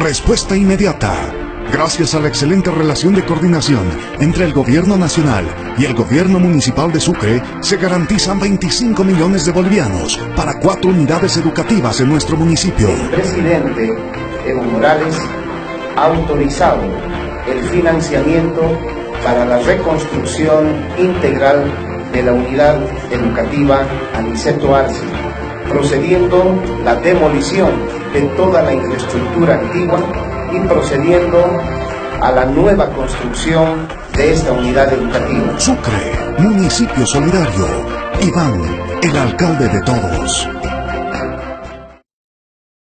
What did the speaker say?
Respuesta inmediata. Gracias a la excelente relación de coordinación entre el Gobierno Nacional y el Gobierno Municipal de Sucre, se garantizan 25 millones de bolivianos para cuatro unidades educativas en nuestro municipio. El presidente Evo Morales ha autorizado el financiamiento para la reconstrucción integral de la unidad educativa Aniceto Arce, procediendo la demolición de toda la infraestructura antigua y procediendo a la nueva construcción de esta unidad educativa. Sucre, municipio solidario. Iván, el alcalde de todos.